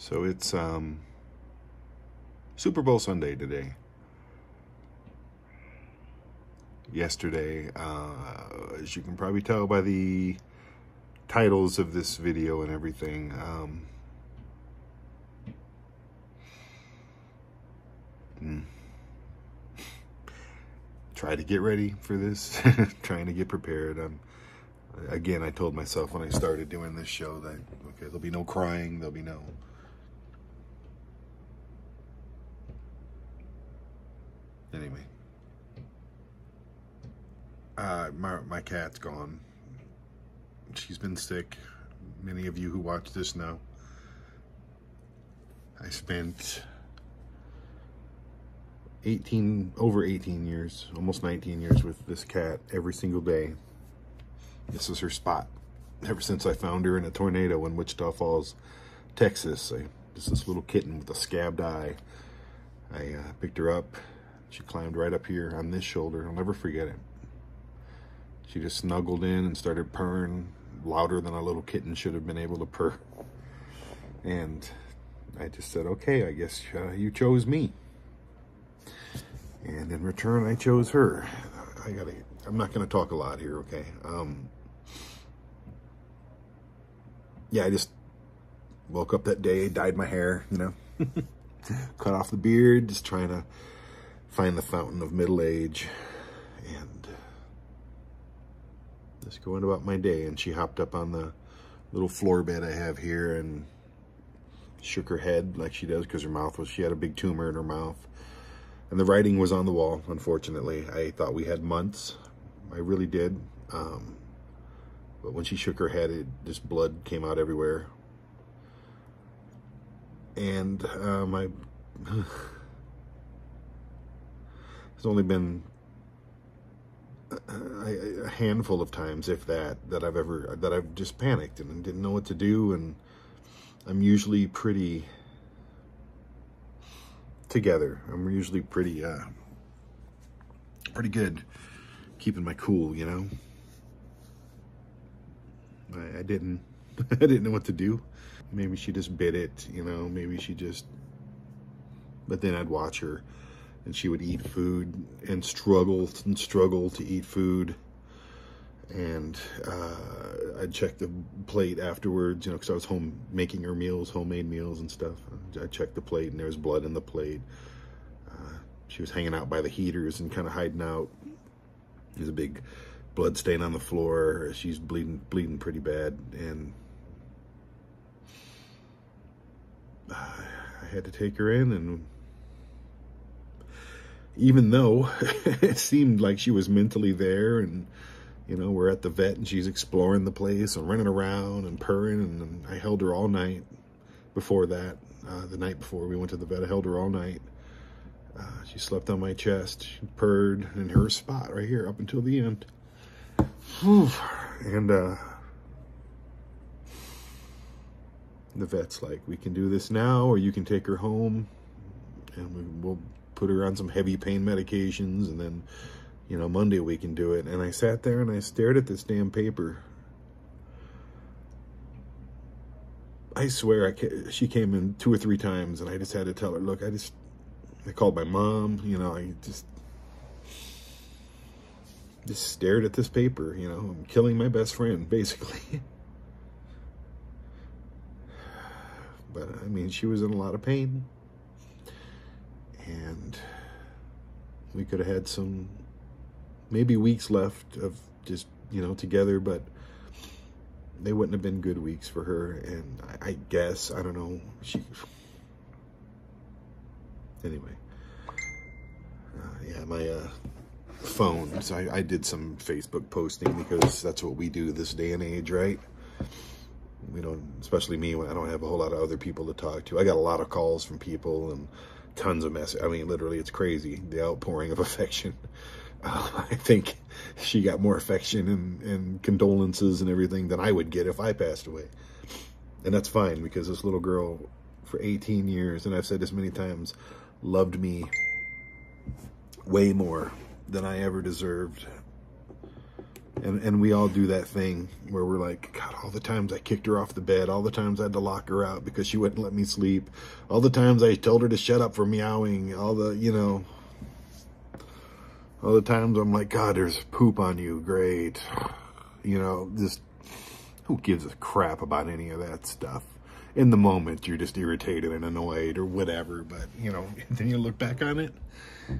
So it's um, Super Bowl Sunday today. Yesterday, uh, as you can probably tell by the titles of this video and everything, um, mm, try to get ready for this, trying to get prepared. Um, again, I told myself when I started doing this show that, okay, there'll be no crying, there'll be no Anyway. Uh, my, my cat's gone. She's been sick. Many of you who watch this know. I spent 18, over 18 years, almost 19 years with this cat every single day. This is her spot. Ever since I found her in a tornado in Wichita Falls, Texas. I, just this little kitten with a scabbed eye. I uh, picked her up, she climbed right up here on this shoulder. I'll never forget it. She just snuggled in and started purring louder than a little kitten should have been able to purr. And I just said, okay, I guess uh, you chose me. And in return, I chose her. I gotta, I'm not gonna talk a lot here, okay? Um, yeah, I just woke up that day, dyed my hair, you know, cut off the beard, just trying to find the fountain of middle age and just going about my day. And she hopped up on the little floor bed I have here and shook her head like she does because her mouth was, she had a big tumor in her mouth. And the writing was on the wall, unfortunately. I thought we had months. I really did. Um, but when she shook her head, it just blood came out everywhere. And uh, my It's only been a, a, handful of times, if that, that I've ever, that I've just panicked and didn't know what to do. And I'm usually pretty together. I'm usually pretty, uh, pretty good keeping my cool, you know? I, I didn't, I didn't know what to do. Maybe she just bit it, you know, maybe she just, but then I'd watch her and she would eat food and struggle and struggle to eat food. And uh, I'd check the plate afterwards, you know, because I was home making her meals, homemade meals and stuff. I checked the plate and there was blood in the plate. Uh, she was hanging out by the heaters and kind of hiding out. There's a big blood stain on the floor. She's bleeding, bleeding pretty bad, and uh, I had to take her in and even though it seemed like she was mentally there and you know we're at the vet and she's exploring the place and running around and purring and, i held her all night before that uh, the night before we went to the vet i held her all night. Uh, she slept on my chest. She purred in her spot right here up until the end. Whew. and uh, the vet's like we can do this now or you can take her home and we, we'll put her on some heavy pain medications, and then, you know, Monday we can do it. And I sat there and I stared at this damn paper. I swear, I she came in two or three times, and I just had to tell her, look, I just, I called my mom, you know, I just, just stared at this paper, you know, I'm killing my best friend, basically. but, I mean, she was in a lot of pain and we could have had some maybe weeks left of just you know together but they wouldn't have been good weeks for her. And I, I guess I don't know she anyway. Uh, yeah my uh phone. So I, I did some Facebook posting because that's what we do this day and age right? We don't especially me when I don't have a whole lot of other people to talk to. I got a lot of calls from people and tons of mess. I mean, literally, it's crazy the outpouring of affection. Uh, I think she got more affection and, and condolences and everything than I would get if I passed away. And that's fine because this little girl for 18 years, and I've said this many times, loved me way more than I ever deserved. And, and we all do that thing where we're like, God, all the times I kicked her off the bed, all the times I had to lock her out because she wouldn't let me sleep, all the times I told her to shut up for meowing, all the, you know, all the times I'm like, God, there's poop on you. Great. You know, just who gives a crap about any of that stuff? In the moment, you're just irritated and annoyed or whatever. But, you know, then you look back on it.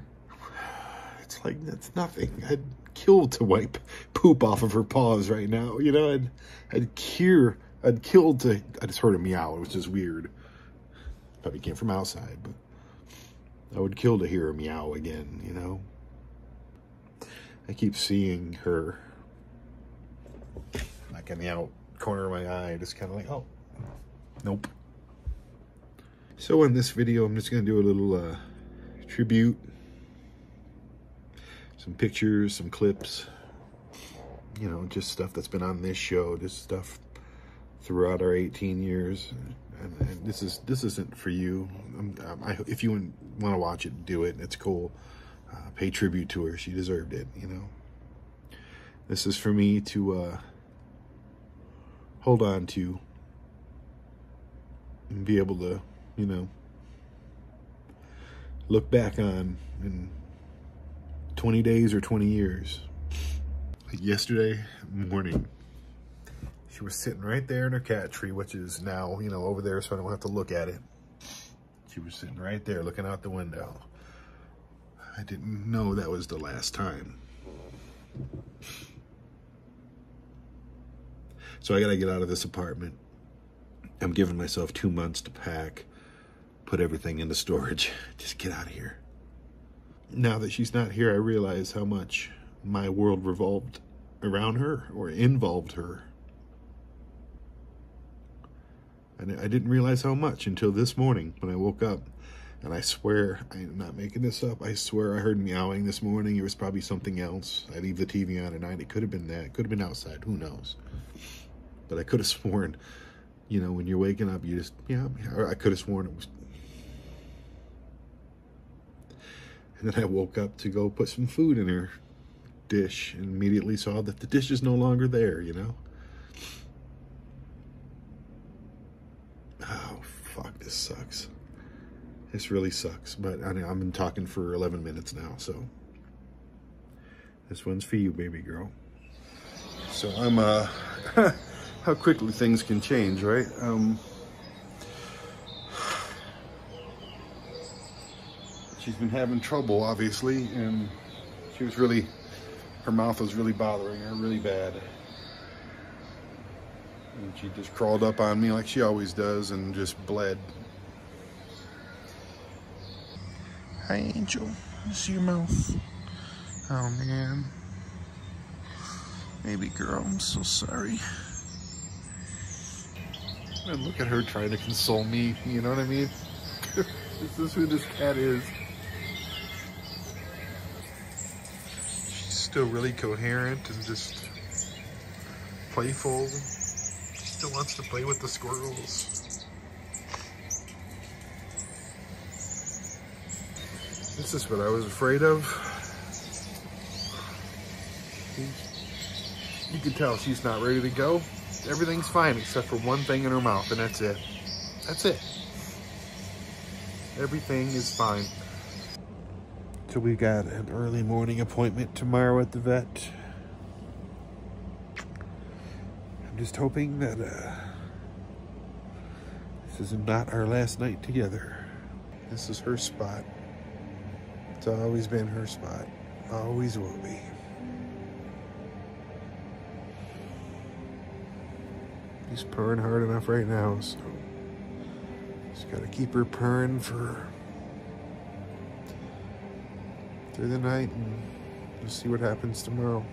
It's like, that's nothing. I'd kill to wipe poop off of her paws right now. You know, I'd, I'd cure, I'd kill to, I just heard a meow, which is weird. Probably came from outside, but I would kill to hear her meow again, you know? I keep seeing her like in the out corner of my eye, just kind of like, oh, nope. So in this video, I'm just going to do a little uh, tribute, some pictures, some clips, you know, just stuff that's been on this show, just stuff throughout our 18 years. And, and this is this isn't for you. Um, I, if you want to watch it, do it. It's cool uh, pay tribute to her. She deserved it, you know. This is for me to uh, hold on to and be able to, you know, look back on in 20 days or 20 years. Yesterday morning, she was sitting right there in her cat tree, which is now, you know, over there, so I don't have to look at it. She was sitting right there looking out the window. I didn't know that was the last time. So I gotta get out of this apartment. I'm giving myself two months to pack, put everything into storage, just get out of here. Now that she's not here, I realize how much my world revolved around her or involved her. And I didn't realize how much until this morning when I woke up. And I swear, I'm not making this up. I swear I heard meowing this morning. It was probably something else. I leave the TV on at night. It could have been that. It could have been outside. Who knows? But I could have sworn, you know, when you're waking up, you just, yeah, I could have sworn it was. And then I woke up to go put some food in her dish and immediately saw that the dish is no longer there, you know? Oh, fuck, this sucks. This really sucks, but I know I've been talking for 11 minutes now, so this one's for you, baby girl. So I'm, uh, how quickly things can change, right? Um, she's been having trouble, obviously, and she was really, her mouth was really bothering her really bad. And she just crawled up on me like she always does and just bled Hi, Angel. See your mouth. Oh, man. Baby girl, I'm so sorry. And look at her trying to console me, you know what I mean? this is who this cat is. Still really coherent and just playful. Still wants to play with the squirrels. This is what I was afraid of. You can tell she's not ready to go. Everything's fine except for one thing in her mouth, and that's it. That's it. Everything is fine. So we got an early morning appointment tomorrow at the vet. I'm just hoping that uh, this is not our last night together. This is her spot. It's always been her spot. Always will be. She's purring hard enough right now, so just gotta keep her purring for through the night and just see what happens tomorrow.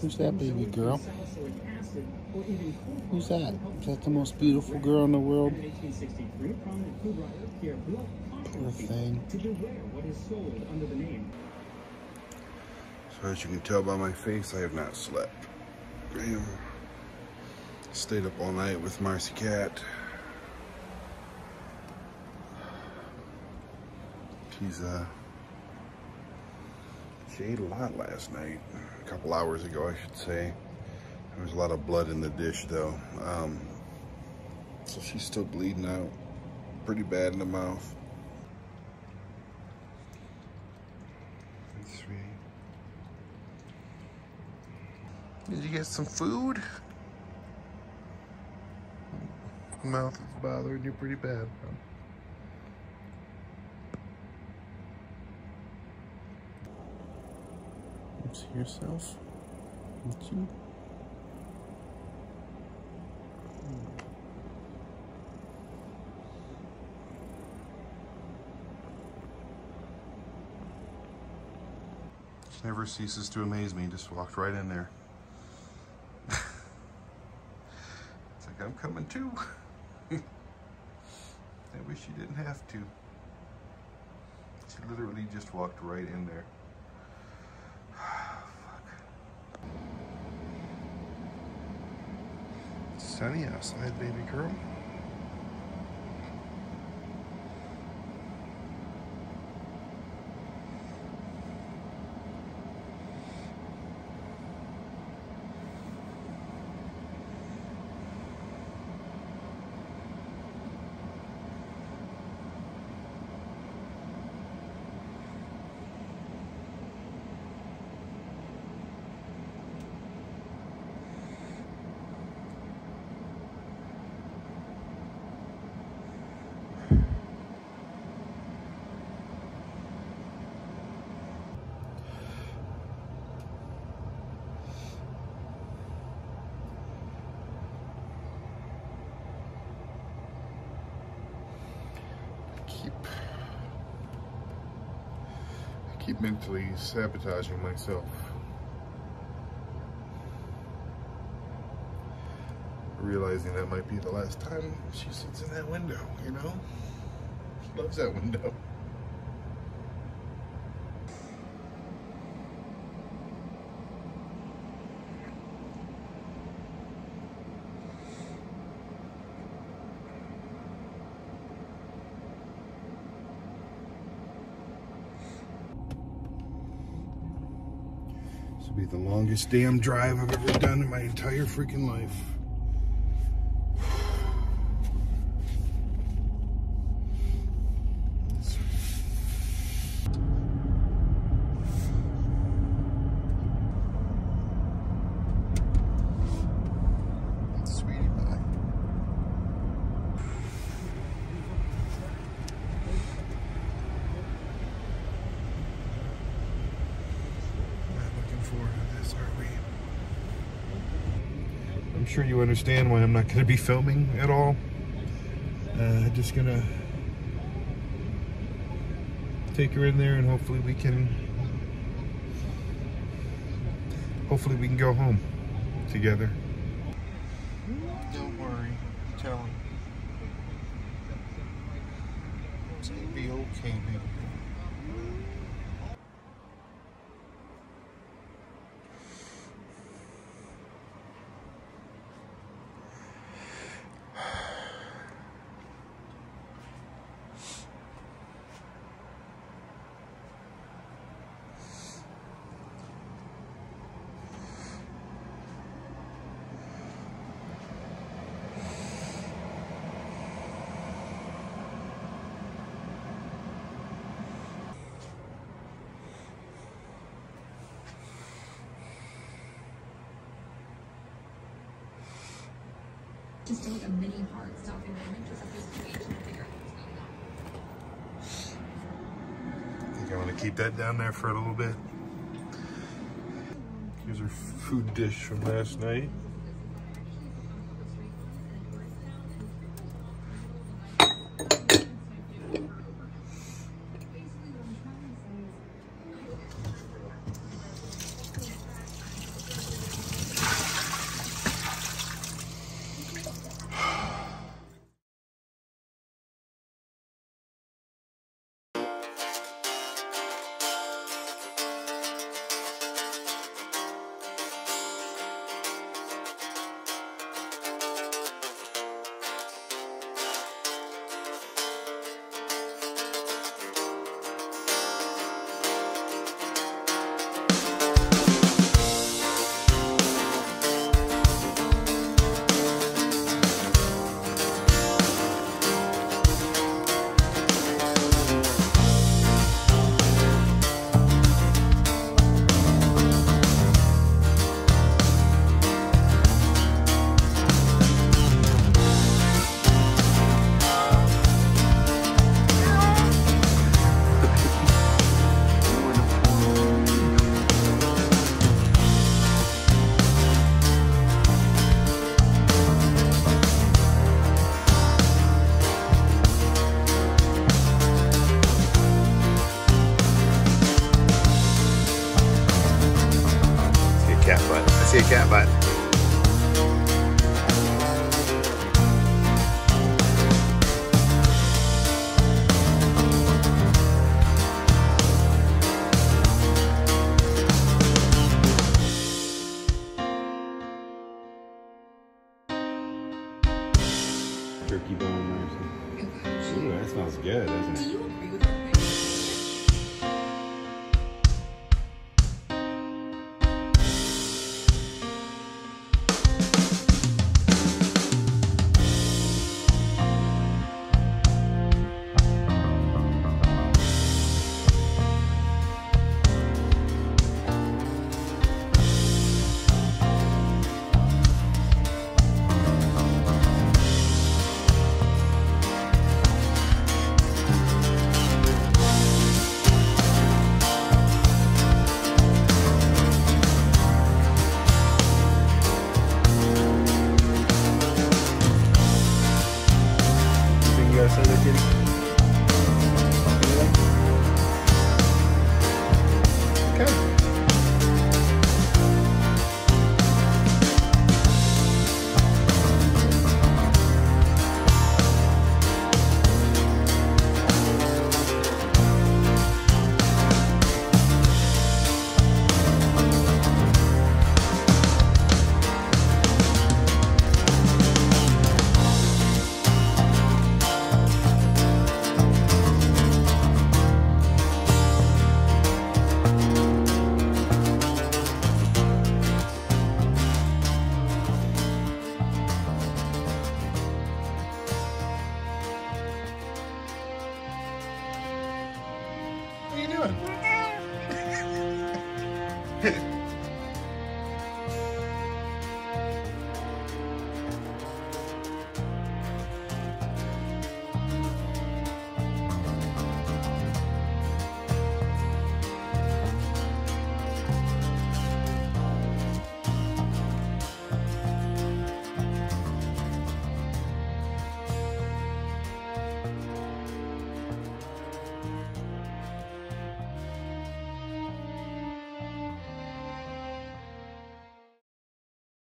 Who's that baby girl? Who's that? Is that the most beautiful girl in the world? Poor thing. So as you can tell by my face, I have not slept. I am stayed up all night with Marci Cat. She's uh She ate a lot last night, a couple hours ago, I should say. There was a lot of blood in the dish, though. Um, so she's still bleeding out pretty bad in the mouth. Sweet. Did you get some food? Mouth is bothering you pretty bad? See yourself? Did you? Never ceases to amaze me. Just walked right in there. it's like, I'm coming too. I wish you didn't have to. She literally just walked right in there. Fuck. It's sunny outside, baby girl. Keep I keep mentally sabotaging myself. Realizing that might be the last time she sits in that window, you know? She loves that window. This will be the longest damn drive I've ever done in my entire freaking life. Sweetie pie. Not looking forward to this, are we? I'm sure you understand why I'm not going to be filming at all. Uh, just gonna take her in there and hopefully we can hopefully we can go home together. Don't worry, tell him. It's gonna be okay, baby. A mini. I think I want to keep that down there for a little bit. Here's our food dish from last night. Turkey bone or something. Ooh, that smells good, doesn't Do it? Yeah.